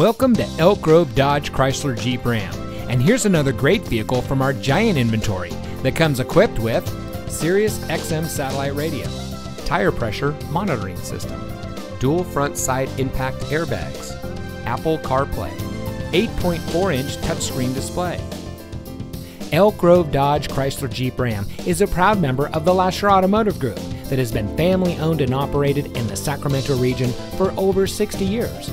Welcome to Elk Grove Dodge Chrysler Jeep Ram. And here's another great vehicle from our giant inventory that comes equipped with Sirius XM satellite radio, tire pressure monitoring system, dual front side impact airbags, Apple CarPlay, 8.4 inch touchscreen display. Elk Grove Dodge Chrysler Jeep Ram is a proud member of the Lasher Automotive Group that has been family owned and operated in the Sacramento region for over 60 years.